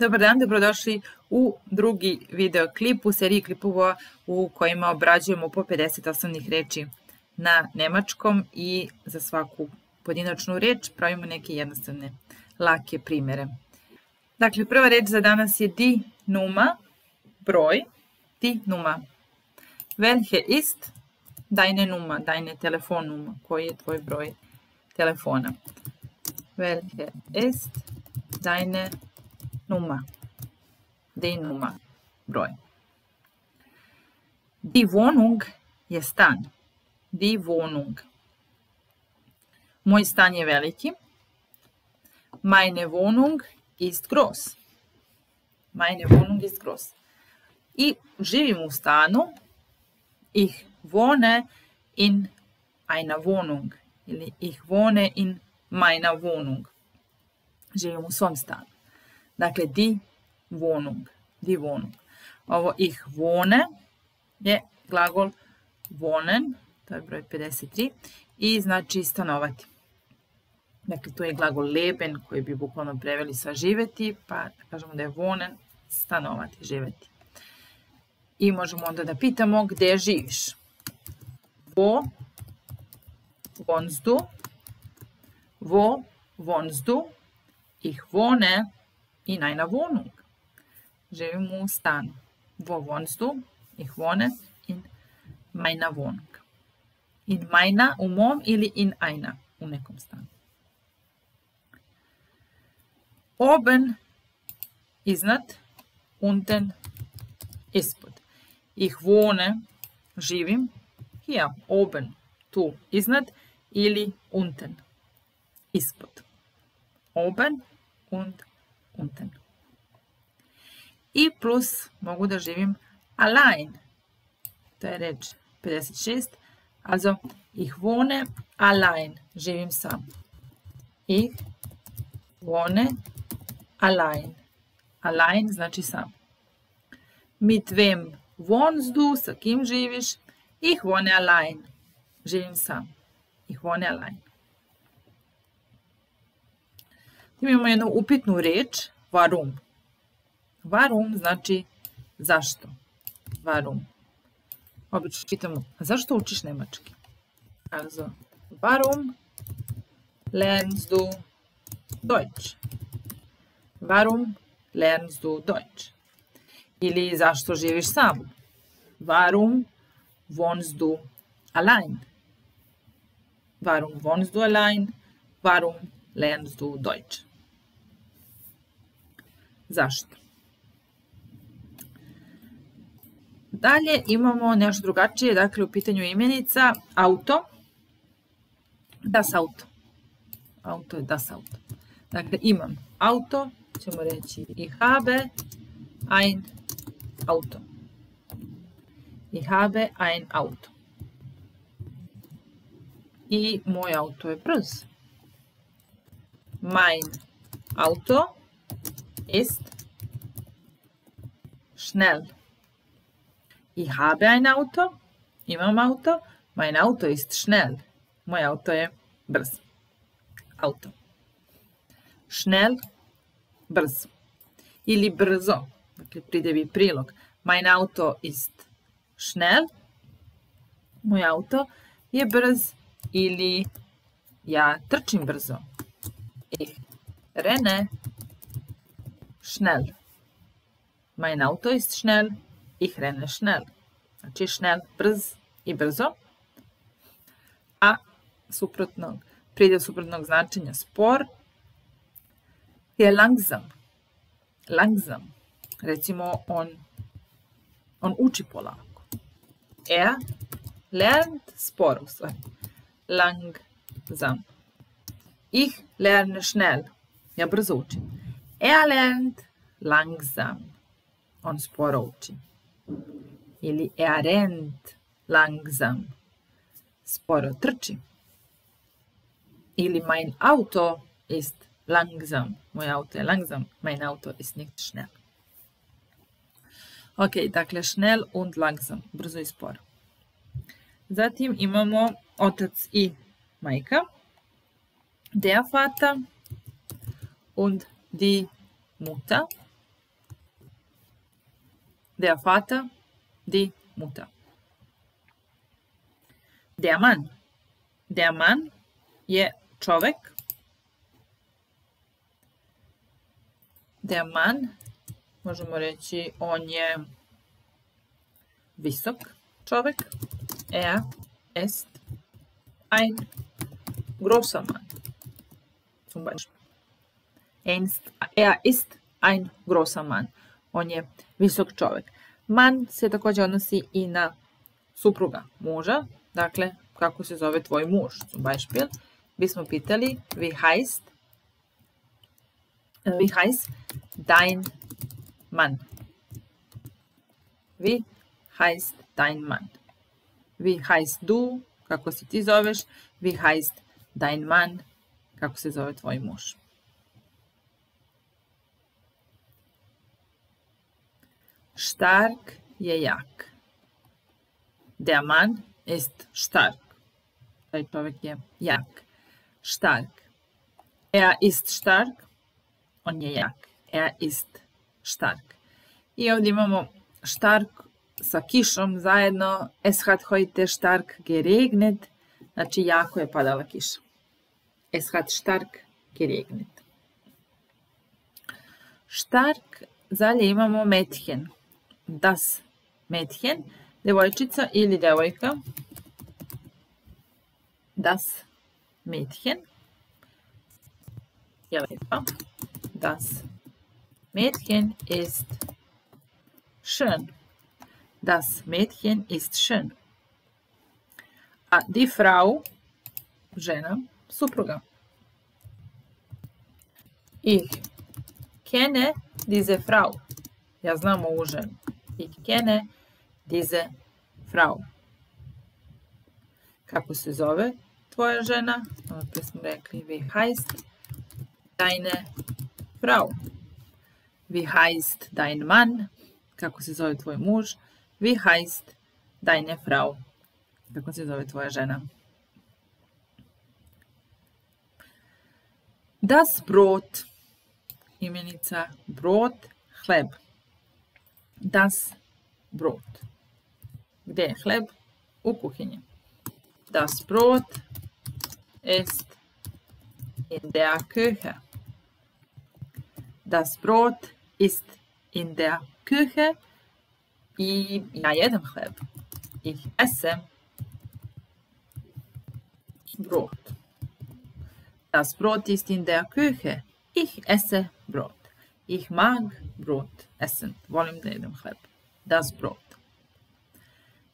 Dobar dan, dobrodošli u drugi video klip u seriji klipova u kojima obrađujemo po 50 osnovnih reči na nemačkom i za svaku pojedinačnu reč pravimo neke jednostavne, lake primere. Dakle, prva reč za danas je di numa, broj, di numa. Welche ist deine Nummer, deine Telefonnummer, koji je tvoj broj telefona. Welche ist deine Nummer. Die Nummer. Broj. Die Wohnung je stan. Die Wohnung. Moj stan je veliki. Meine Wohnung ist groß. Meine Wohnung ist groß. I živim u stanu. Ich wohne in einer Wohnung. Ili ich wohne in meiner Wohnung. Živim u svom stanu. Dakle, die Wohnung. Die Wohnung. Ovo ich wohne je glagol wohnen, to je broj 53, i znači stanovati. Dakle, to je glagol leben koji bi bukvalno preveli sa živeti, pa kažemo da je wohnen, stanovati, živeti. I možemo onda da pitamo gdje živiš. Wo wohnst du? Wo wohnst du? Ich wohne in einer Wohnung. Živim u stanu. Wo wohnst du? Ich wohne in meiner Wohnung. In meiner, u mom ili in einer, u nekom stanu. Oben, iznad, unten, ispod. Ich wohne, živim, hier, oben, tu, iznad, ili unten, ispod. Oben und I plus mogu da živim allein. To je reč 56. Also, ich wohne allein. Živim sam. Ich wohne allein. Allein znači sam. Mit wem wohnst du? Sa kim živiš? Ich wohne allein. Živim sam. Ich wohne allein. Imamo jednu upitnu reč, warum. Warum znači zašto. Warum. Obično čitamo, zašto učiš nemački? Also, warum lernst du Deutsch? Warum lernst du Deutsch? Ili zašto živiš sam? Warum wohnst du allein? Warum wohnst du allein? Warum lernst du Deutsch? Zašto? Dalje imamo nešto drugačije, dakle u pitanju imenica auto, das auto. Auto je das auto. Dakle imam auto, ćemo reći i habe ein auto. I habe ein auto. I moj auto je brz. Mein Auto ist schnell. Ich habe ein Auto. Imam auto. Mein Auto ist schnell. Moje auto je brz. Auto. Schnell, brz. Ili brzo. Dakle, pridevi prilog. Mein Auto ist schnell. Moj auto je brz. Ili ja trčim brzo. Ich renne schnell. Mein Auto ist schnell. Ich renne schnell. Znači schnell, brz i brzo. A suprotnog, pridjev suprotnog značenja spor je langsam. Langsam. Recimo on, on uči polako. Er lernt spor u stvari. Langsam. Ich lerne schnell. Ja brzo učim. Er lernt langsam. On sporo uči. Ili rennt langsam. Sporo trči. Ili mein Auto ist langsam. Moj auto je langsam. Mein Auto ist nicht schnell. Ok, dakle schnell und langsam. Brzo i sporo. Zatim imamo otac i majka. Der Vater und die Mutter. Der Vater, die Mutter. Der Mann. Der Mann je čovek. Der Mann, možemo reći, on je visok čovek. Er ist ein großer Mann. Zum Beispiel. Er ist ein großer Mann. On je visok čovjek. Man se također odnosi i na supruga muža. Dakle, kako se zove tvoj muž? Zum Beispiel. Bismo pitali, wie heißt, wie heißt dein Mann? Wie heißt dein Mann? Wie heißt du? Kako se ti zoveš? Wie heißt dein Mann? Kako se zove tvoj muž? Stark je jak. Der Mann ist stark. Taj čovjek je jak. Stark. Er ist stark. On je jak. Er ist stark. I ovdje imamo stark sa kišom zajedno. Es hat heute stark geregnet. Znači jako je padala kiša. Es hat stark geregnet. Stark, dalje imamo Mädchen. Das Mädchen, devojčica ili devojka. Das Mädchen. Lepa. Das Mädchen ist schön. Das Mädchen ist schön. A die Frau, žena, supruga. Ich kenne diese Frau. Ja znam ovu ženu. Ich kenne diese Frau. Kako se zove tvoja žena? Ovo smo rekli, wie heißt deine Frau? Wie heißt dein Mann? Kako se zove tvoj muž? Wie heißt deine Frau? Kako se zove tvoja žena? Das Brot, imenica brot, hleb. Das Brot. Gdje je? U kuhinji. Das Brot ist in der Küche. Das Brot ist in der Küche. I ja jedem hleb. Ich esse Brot. Das Brot ist in der Küche. Ich esse Brot. Ich mag Brot essen. Volim da jedem hleb. Das Brot.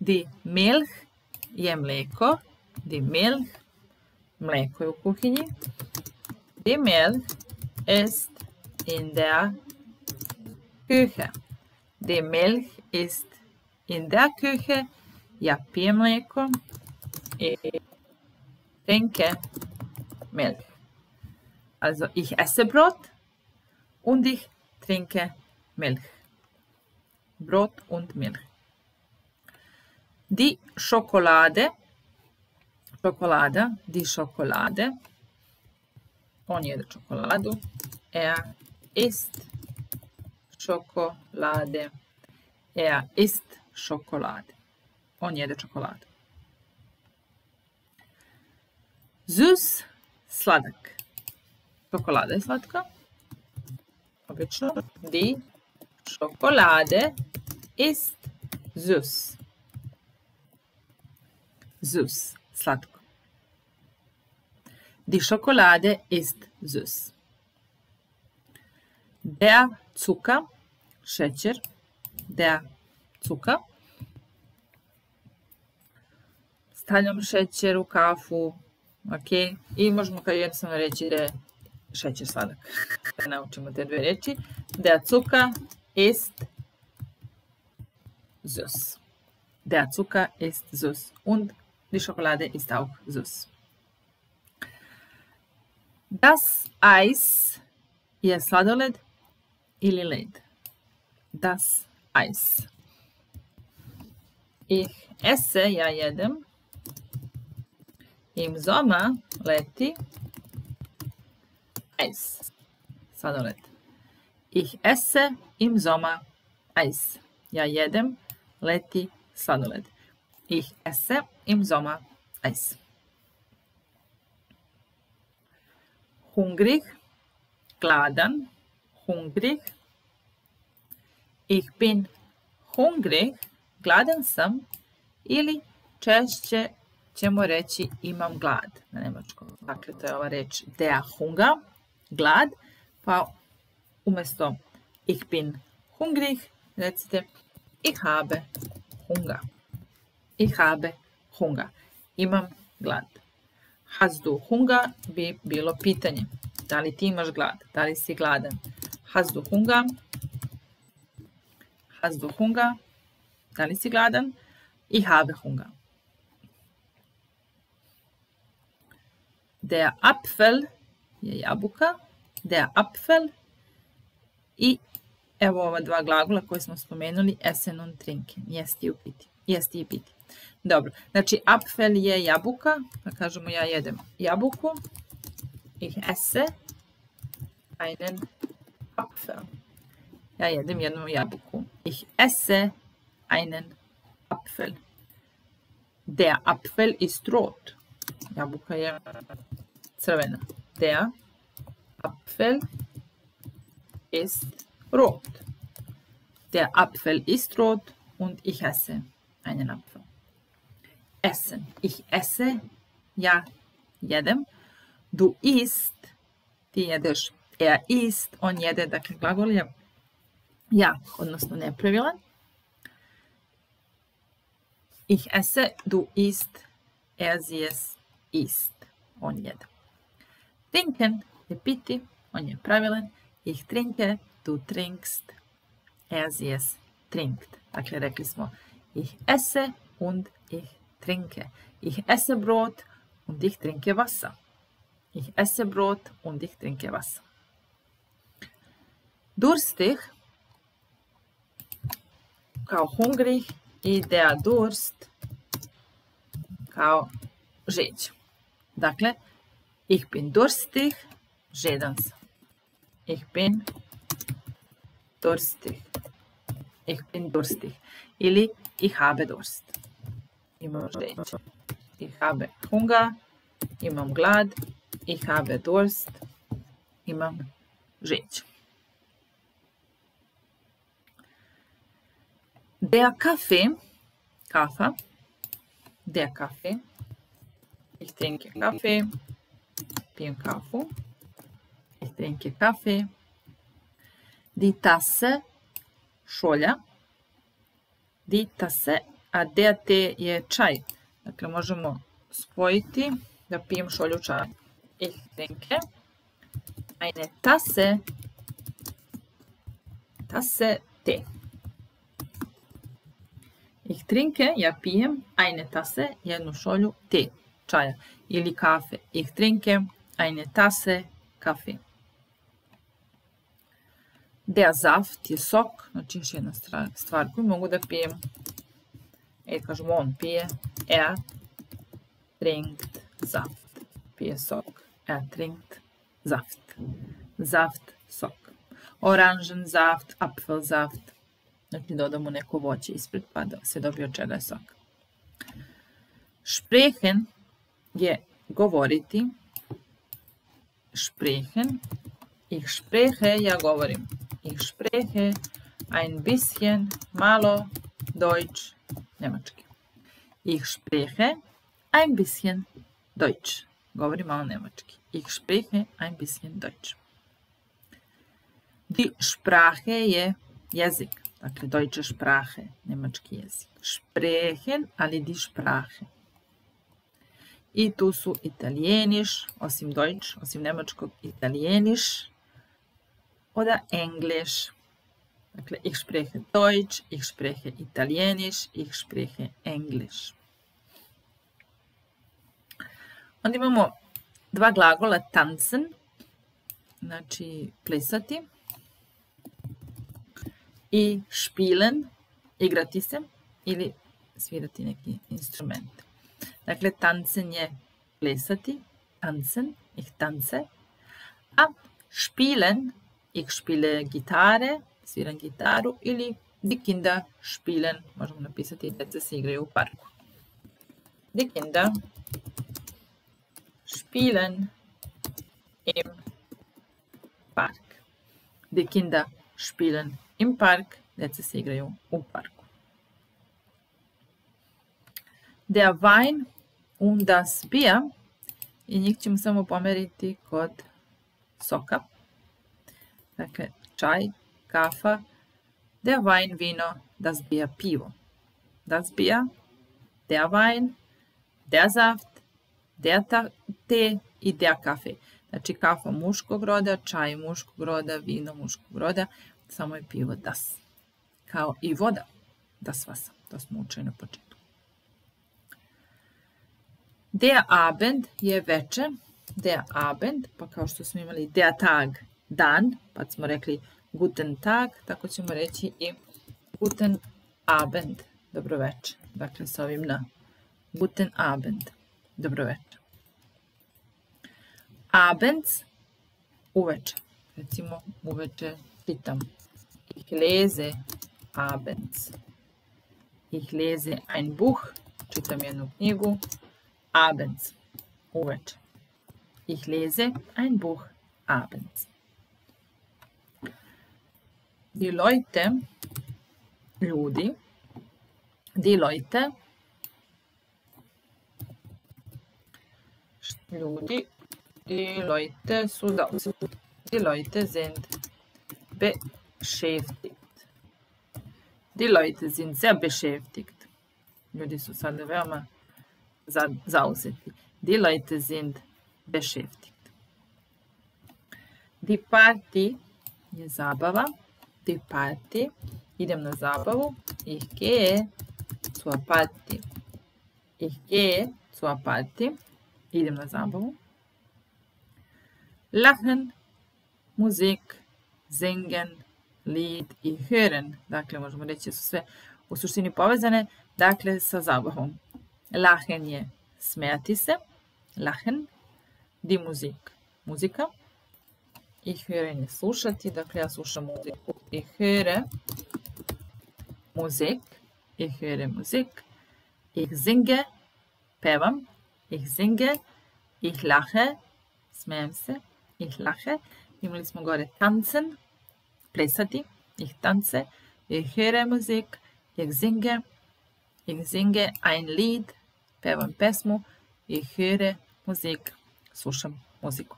Die Milch je mlijeko. Die Milch, mlijeko je u. Die Milch ist in der Küche. Die Milch ist in der Küche. Ja pijem mlijeko i trinke Milch. Also ich esse Brot und ich trinke Milch. Brot und Milch. Die Schokolade. Schokolada. Die Schokolade. On jede čokoladu. Er isst Schokolade. Er isst Schokolade. On jede čokoladu. Süß, sladak. Čokolada je slatka. Obično. Die Schokolade ist süß. Süß, slatko. Die Schokolade ist süß. Der Zucker, šećer, der Zucker. Stavljam šećer u kafu, ok, i možemo kao jednostavno reći da je šećer sladak. Da naučimo te dve reči. Der Zucker ist süß. Der Zucker ist süß und die Schokolade ist auch süß. Das Eis je sladoled ili led. Das Eis. Ich esse, ja jedem. Im Sommer leti Eis. Sladoled. Ich esse im Sommer Eis. Ja jedem, leti sladoled. Ich esse im Sommer Eis. Hungrig, gladan, hungrig. Ich bin hungrig, gladan sam ili češće ćemo reći imam glad na nemačkom. Dakle, to je ova reč der Hunger, glad, pa umjesto ich bin hungrig, recite ich habe Hunger. Ich habe Hunger. Imam glad. Hast du Hunger bi bilo pitanje. Da li ti imaš glad? Da li si gladan? Hast du Hunger? Hast du Hunger? Da li si gladan? Ich habe Hunger. Der Apfel je jabuka. Der Apfel i evo ova dva glagola koje smo spomenuli, essen und trinken, jesti i piti. Jesti i piti. Dobro, znači Apfel je jabuka, pa kažemo ja jedem jabuku. Ich esse einen Apfel. Ja jedem jednu jabuku. Ich esse einen Apfel. Der Apfel ist rot. Jabuka je crvena. Der Apfel ist rot. Der Apfel ist rot und ich esse einen Apfel. Essen. Ich esse, ja jedem. Du isst, ti. Er isst, on jede, dakle glagol je ja, odnosno nepravilan. Ich esse, du isst, er sie es isst, on jede. Trinken je piti, on je pravilan. Ich trinke, du trinkst, er sie es trinkt. Dakle, rekli smo ich esse und ich trinke. Ich esse Brot und ich trinke Wasser. Ich esse Brot und ich trinke Wasser. Durstig kao hungrig i der Durst kao žeđ. Dakle, ich bin durstig, žedan. Ich bin durstig. Ich bin durstig. Ili ich habe Durst. Imam žeđ. Ich habe Hunger. Imam glad. Ich habe Durst. Imam žeđ. Der Kaffee, Kaffee, der Kaffee. Ich trinke Kaffee, pijem kafu. Ich trinke Kaffee. Die Tasse, šolja. Die Tasse, a der te je čaj. Dakle, možemo spojiti da pijem šolju čaja. Ich trinke eine Tasse, Tasse Tee. Ich trinke, ja pijem, eine Tasse, jednu šolju te, čaja. Ili kafe. Ich trinke, eine Tasse, kafe. Der Saft je sok, znači još jedna stvar koju mogu da pijem. E, kažemo, on pije, er trinkt Saft. Pije sok, er trinkt Saft. Saft, sok. Oranžen Saft, Apfelsaft, Znači dodamo neko voće ispred pa da se dobije od čega je sok. Sprechen je govoriti. Sprechen. Ich spreche, ja govorim. Ich spreche ein bisschen, malo, Deutsch, nemački. Ich spreche ein bisschen Deutsch. Govorim malo nemački. Ich spreche ein bisschen Deutsch. Die Sprache je jezik. Dakle, deutsche Sprache, njemački jezik. Sprechen, ali die Sprache. I tu su italijeniš, osim deutsch, osim njemačkog, italijeniš. Oder english. Dakle, ich spreche deutsch, ich spreche italienisch, ich spreche english. Onda imamo dva glagola tanzen, znači plesati i spielen, igrati se ili svirati neki instrument. Dakle, tancen je plesati, tanzen, ich tanze, a spielen, ich spiele gitare, sviram gitaru ili Die Kinder spielen, možemo napisati djeca se igraju u parku. Die Kinder spielen im Park. Die Kinder spielen im Park, djeca se igraju u parku. Der Wein und das Bier, i njih ćemo samo pomeriti kod soka. Dakle, čaj, kafa, der Wein, vino, das Bier, pivo. Das Bier, der Wein, der Saft, der te i der kafe. Znači kafa muškog roda, čaj muškog roda, vino muškog roda, samo je pivo das. Kao i voda, das Wasser. To smo učili na početku. Der Abend je veče, der Abend, pa kao što smo imali der Tag, dan, pa smo rekli guten Tag, tako ćemo reći i guten Abend, dobroveče. Dakle, sa ovim na guten Abend, dobroveče. Abends, uveče. Recimo, uveče čitam. Ich lese abends. Ich lese ein Buch, čitam jednu knjigu. Abends, uveče. Ich lese ein Buch abends. Die Leute, ljudi, die Leute, ljudi, die Leute Die Leute sind beschäftigt. Die Leute sind sehr beschäftigt. Ljudi su sada zauzeti. Die Leute sind beschäftigt. Die Party je zabava. Die Party. Idem na zabavu. Ich gehe zur Party. Ich gehe zur Party. Idem na zabavu. Lachen, Musik, singen, Lied i hören. Dakle, možemo reći su sve u suštini povezane. Dakle, sa zabavom. Lachen je smijati se. Lachen. Die Musik. Muzika. Ich hören je slušati. Dakle, ja slušam muziku. Ich höre Musik. Ich höre Musik. Ich singe. Pevam. Ich singe. Ich lache. Smijem se. Ich lache. Imali smo gore tanzen. Plesati. Ich tanze. Ich höre Musik. Ich singe. Ich singe ein Lied, pevam pesmu, ich höre Musik, slušam muziku.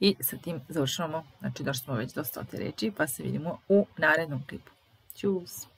I sa tim završavamo, znači došli smo već do stote reči, pa se vidimo u narednom klipu. Ćus!